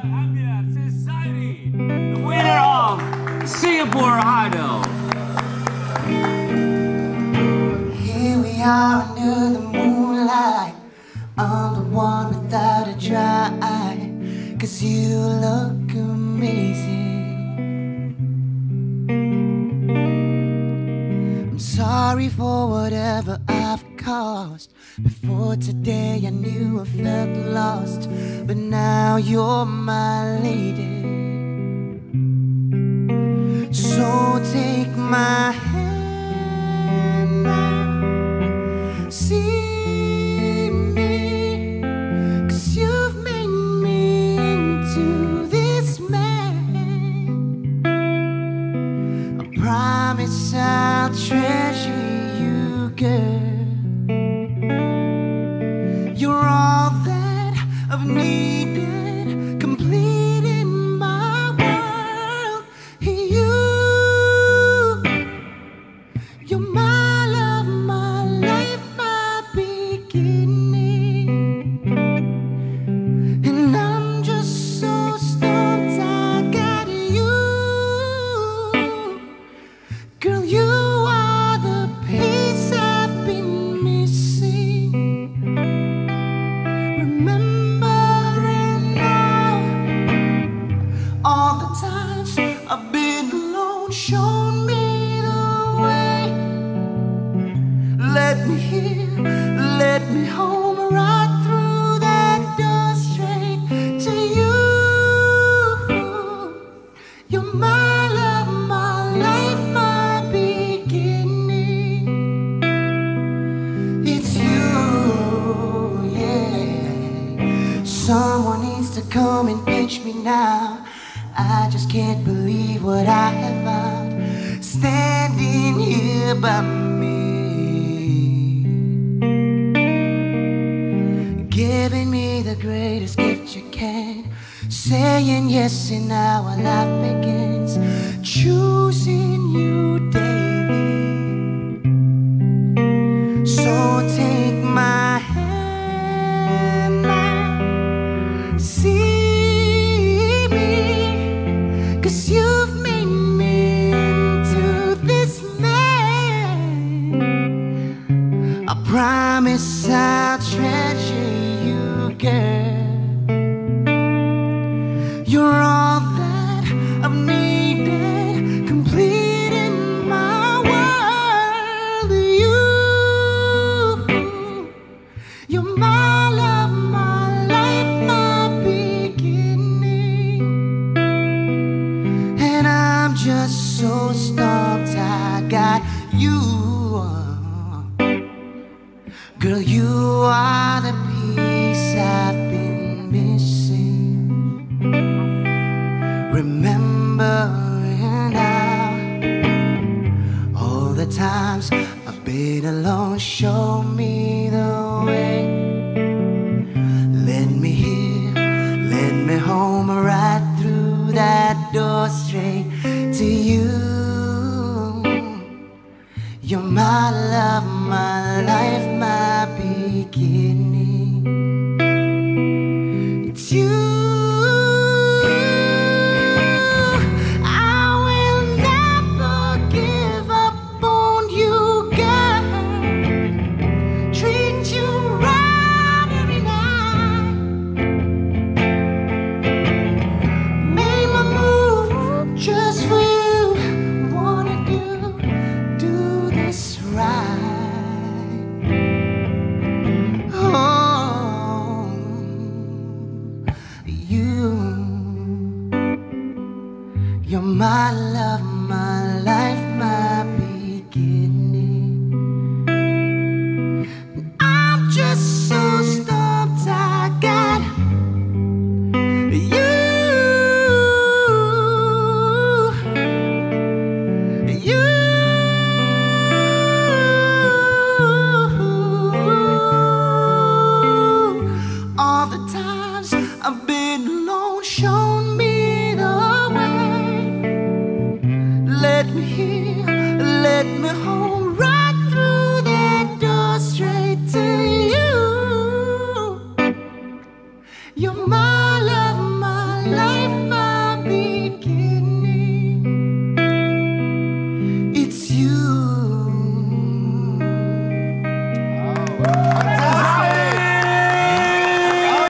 The winner of Singapore Idol. Here we are under the moonlight. The one without a dry eye. Cause you look amazing. I'm sorry for whatever I've caused. Before today, I knew I felt lost. But now you're my lady. So take my hand. See me, cause you've made me into this man. I promise I'll treasure you, girl. Needed, complete in my world. You, you're my Someone needs to come and pinch me now. I just can't believe what I have found standing here by me. Giving me the greatest gift you can. Saying yes, and now our life begins. Choosing promise I'll treasure you, girl. You're all that I've needed, complete in my world. You, you're my love, my life, my beginning. And I'm just so stumped I got you. Girl, you are the piece I've been missing. Remembering now all the times I've been alone, show me the way. Let me here, let me home right through that door straight to you. You're my love, beginning. You, you're my love,